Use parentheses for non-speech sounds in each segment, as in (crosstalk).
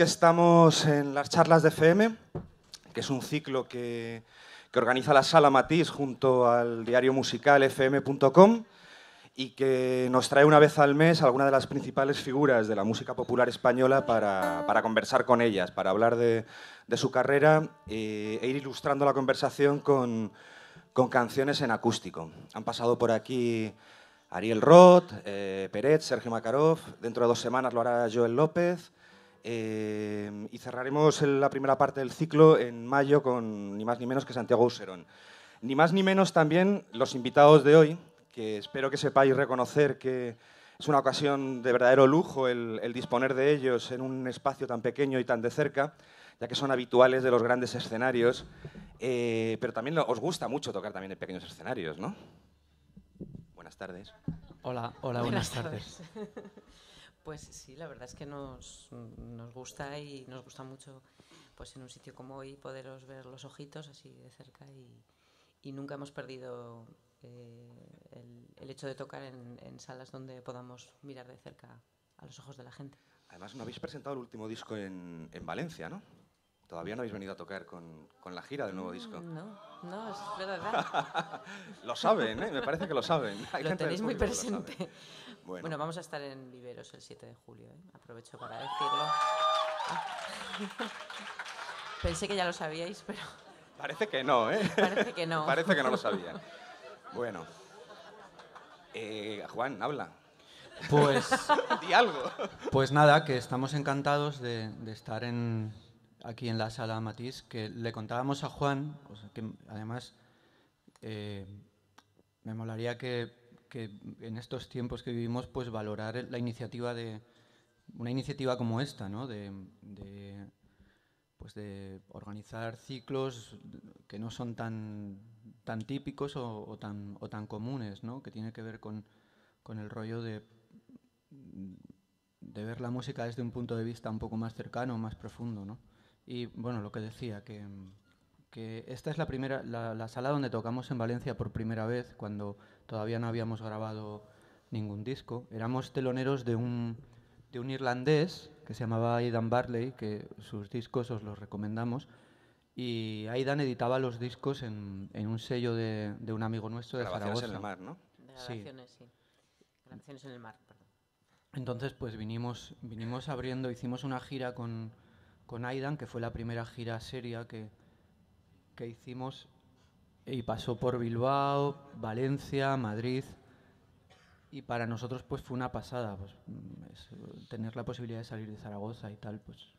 que estamos en las charlas de FM, que es un ciclo que, que organiza la Sala Matiz junto al diario musical fm.com y que nos trae una vez al mes alguna de las principales figuras de la música popular española para, para conversar con ellas, para hablar de, de su carrera eh, e ir ilustrando la conversación con, con, canciones en acústico. Han pasado por aquí Ariel Roth, eh, Peret, Sergio Makarov, dentro de dos semanas lo hará Joel López. Eh, y cerraremos la primera parte del ciclo en mayo con ni más ni menos que Santiago Userón. Ni más ni menos también los invitados de hoy, que espero que sepáis reconocer que es una ocasión de verdadero lujo el, el, disponer de ellos en un espacio tan pequeño y tan de cerca, ya que son habituales de los grandes escenarios, eh, pero también os gusta mucho tocar también en pequeños escenarios, ¿no? Buenas tardes. Hola, hola, buenas, buenas tardes. tardes. Pues sí, la verdad es que nos, nos, gusta y nos gusta mucho pues en un sitio como hoy poderos ver los ojitos así de cerca y, y nunca hemos perdido eh, el, el, hecho de tocar en, salas donde podamos mirar de cerca a los ojos de la gente. Además, no habéis presentado el último disco en Valencia, ¿no? Todavía no habéis venido a tocar con, con la gira del nuevo disco. No, no, es verdad. (laughs) lo saben, ¿eh? me parece que lo saben. Hay lo tenéis muy presente. Bueno. bueno. vamos a estar en Viveros el 7 de julio, ¿eh? aprovecho para decirlo. (laughs) Pensé que ya lo sabíais, pero... Parece que no, ¿eh? Parece que no. (laughs) Parece que no lo sabían. Bueno. Eh, Juan, habla. Pues... Di algo. Pues nada, que estamos encantados de, de estar en, aquí en la sala Matís, que le contábamos a Juan, que además eh, me molaría que, en estos tiempos que vivimos, pues valorar la iniciativa de una iniciativa como esta, ¿no? De, de, pues de organizar ciclos que no son tan, tan típicos o, o, tan, o tan comunes, ¿no? Que tiene que ver con, con el rollo de de ver la música desde un punto de vista un poco más cercano, más profundo, ¿no? Y bueno, lo que decía, que, que esta es la, primera, la, la, sala donde tocamos en Valencia por primera vez, cuando todavía no habíamos grabado ningún disco. Éramos teloneros de un, de un irlandés que se llamaba Aidan Barley, que sus discos os los recomendamos. Y Aidan editaba los discos en, en un sello de, de, un amigo nuestro de Grabaciones Zaragoza. en el mar, ¿no? De grabaciones, sí. sí. Grabaciones en el mar, perdón. Entonces, pues vinimos, vinimos abriendo, hicimos una gira con con Aidan, que fue la primera gira seria que, que hicimos y pasó por Bilbao, Valencia, Madrid y para nosotros pues fue una pasada pues, es, tener la posibilidad de salir de Zaragoza y tal pues.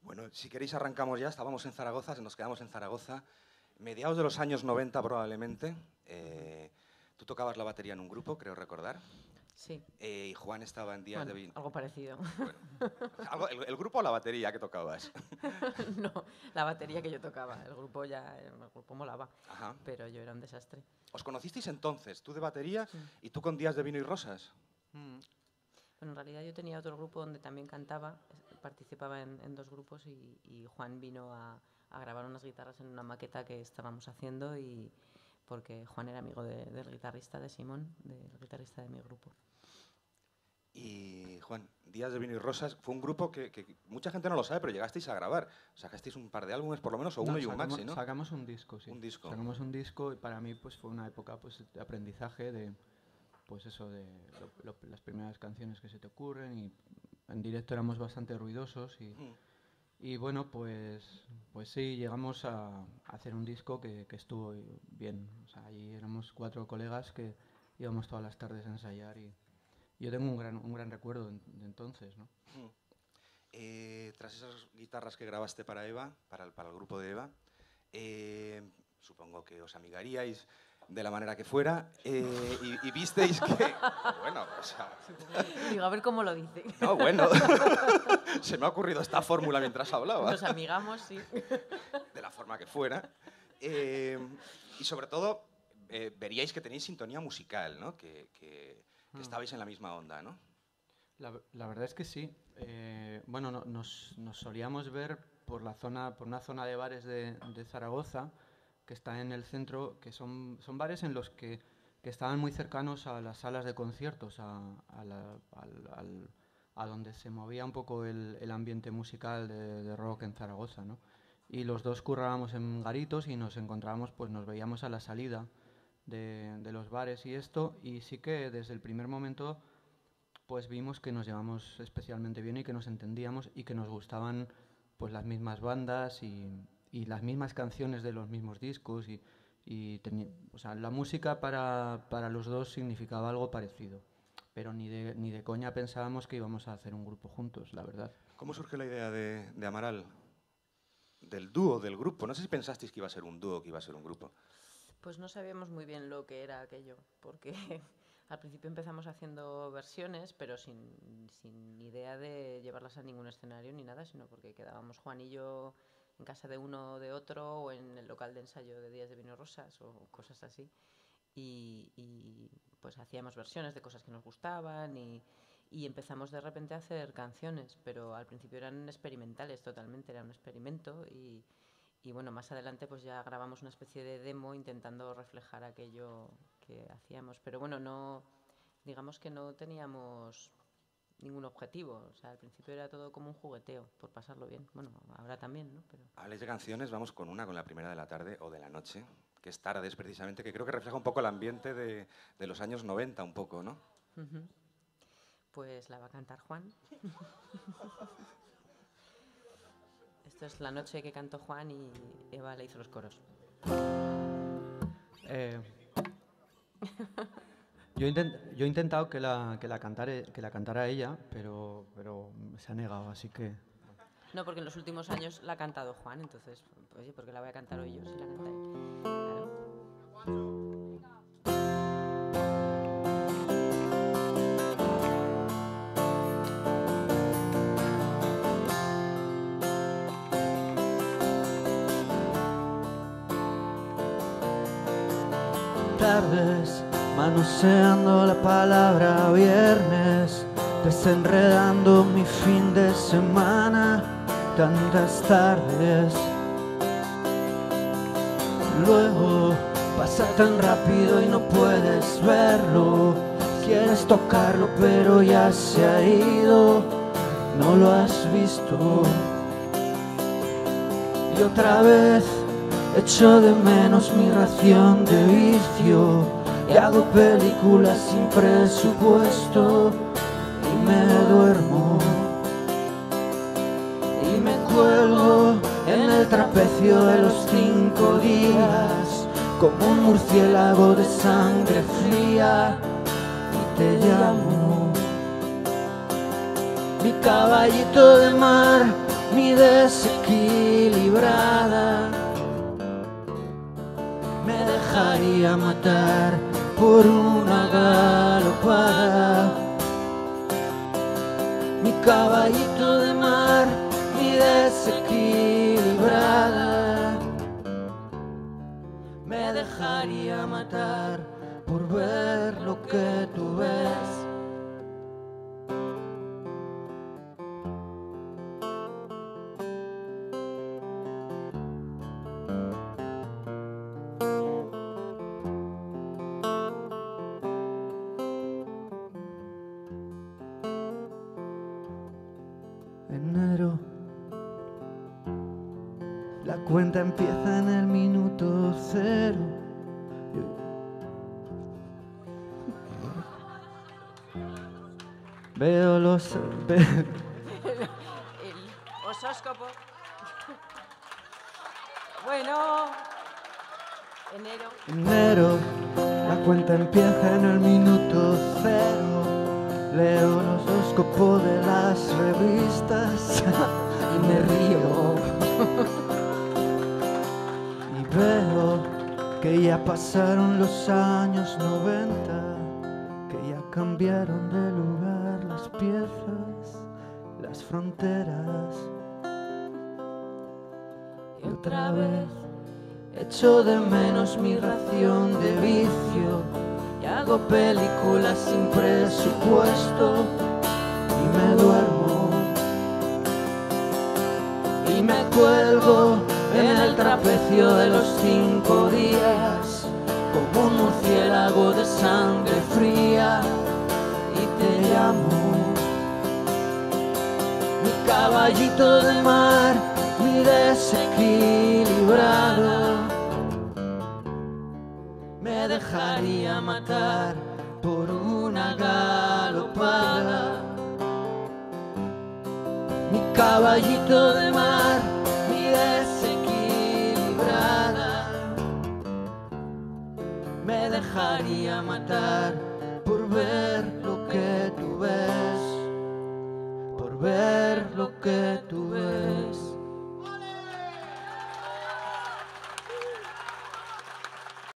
Bueno si queréis arrancamos ya estábamos en Zaragoza nos quedamos en Zaragoza. Mediados de los años 90 probablemente eh, tú tocabas la batería en un grupo creo recordar Sí. Eh, y Juan estaba en días bueno, de vin... Algo parecido. Bueno, ¿algo, el, el, grupo o la batería que tocabas? (laughs) no, la batería que yo tocaba. El grupo ya, el grupo molaba. Ajá. Pero yo era un desastre. ¿Os conocisteis entonces? Tú de batería sí. y tú con días de vino y rosas. Mm. Bueno, en realidad yo tenía otro grupo donde también cantaba, participaba en, en dos grupos y, y Juan vino a, a, grabar unas guitarras en una maqueta que estábamos haciendo y porque Juan era amigo de, del guitarrista de Simón, del guitarrista de mi grupo. Y Juan, Días de Vino y Rosas fue un grupo que, que, mucha gente no lo sabe, pero llegasteis a grabar. Sacasteis un par de álbumes, por lo menos, o uno no, y un sacamos, maxi, ¿no? Sacamos un disco, sí. Un disco. Sacamos un disco y para mí pues fue una época pues, de aprendizaje, de pues eso, de lo, lo, las primeras canciones que se te ocurren y en directo éramos bastante ruidosos y, mm. Y bueno, pues, pues sí, llegamos a, hacer un disco que, que, estuvo bien. O sea, allí éramos cuatro colegas que íbamos todas las tardes a ensayar y yo tengo un gran, un gran recuerdo de entonces, ¿no? Mm. Eh, tras esas guitarras que grabaste para Eva, para el, para el grupo de Eva, eh, supongo que os amigaríais de la manera que fuera eh, y, y, visteis que... Bueno, o sea... Digo, a ver cómo lo dice. No, bueno. (laughs) Se me ha ocurrido esta fórmula mientras hablaba. Nos amigamos, sí. De la forma que fuera. Eh, y sobre todo, eh, veríais que tenéis sintonía musical, ¿no? Que, que, que mm. estabais en la misma onda, ¿no? La, la verdad es que sí. Eh, bueno, no, nos, nos, solíamos ver por, la zona, por una zona de bares de, de Zaragoza que está en el centro, que son, son bares en los que, que estaban muy cercanos a las salas de conciertos, a, a la, al, al, a donde se movía un poco el, el ambiente musical de, de, rock en Zaragoza, ¿no? Y los dos currábamos en garitos y nos encontrábamos, pues nos veíamos a la salida de, de los bares y esto, y sí que desde el primer momento pues vimos que nos llevamos especialmente bien y que nos entendíamos y que nos gustaban pues las mismas bandas y, y las mismas canciones de los mismos discos y, y o sea, la música para, para los dos significaba algo parecido pero ni de, ni de coña pensábamos que íbamos a hacer un grupo juntos, la verdad. ¿Cómo surge la idea de, de Amaral? Del dúo, del grupo. No sé si pensasteis que iba a ser un dúo, que iba a ser un grupo. Pues no sabíamos muy bien lo que era aquello, porque (laughs) al principio empezamos haciendo versiones, pero sin, sin idea de llevarlas a ningún escenario ni nada, sino porque quedábamos Juan y yo en casa de uno o de otro, o en el local de ensayo de Días de Vino Rosas, o cosas así. Y, y pues hacíamos versiones de cosas que nos gustaban y, y, empezamos de repente a hacer canciones, pero al principio eran experimentales totalmente, era un experimento y, y, bueno, más adelante pues ya grabamos una especie de demo intentando reflejar aquello que hacíamos, pero bueno, no, digamos que no teníamos ningún objetivo, o sea, al principio era todo como un jugueteo, por pasarlo bien, bueno, ahora también, ¿no? Pero... Habléis de canciones, vamos con una, con la primera de la tarde o de la noche, que es Tardes precisamente, que creo que refleja un poco el ambiente de, de los años 90, un poco, ¿no? Uh -huh. Pues la va a cantar Juan. (laughs) Esto es la noche que cantó Juan y Eva le hizo los coros. Eh, (laughs) yo, intent, yo, he intentado que la, que la, cantare, que la cantara ella, pero, pero se ha negado, así que... No, porque en los últimos años la ha cantado Juan, entonces, oye, ¿por qué la voy a cantar hoy yo si la canta él? Claro. Tardes, manoseando la palabra viernes, desenredando mi fin de semana, tantas tardes. Luego pasa tan rápido y no puedes verlo. Quieres tocarlo, pero ya se ha ido. No lo has visto. Y otra vez echo de menos mi ración de vicio. Hago películas sin presupuesto. Y me duermo. Y me cuelgo en el trapecio de los cinco días como un murciélago de sangre fría y te llamo mi caballito de mar mi desequilibrada me dejaría matar por una galopada mi caballito de mar mi desequilibrada me dejaría matar por ver lo que tú ves. Cuenta empieza en el minuto cero. Veo los. Ve, El osóscopo. Bueno, enero. enero, la cuenta empieza en el minuto cero. Leo el horóscopo de las revistas y me río. Que ya pasaron los años 90, que ya cambiaron de lugar las piezas, las fronteras. Y otra vez echo de menos mi ración de vicio y hago películas sin presupuesto y me duermo y me cuelgo en el trapecio de los cinco días como un murciélago de sangre fría y te llamo caballito de mar, mi desequilibrado, me dejaría matar por una galopada. Mi caballito de mar, dejaría matar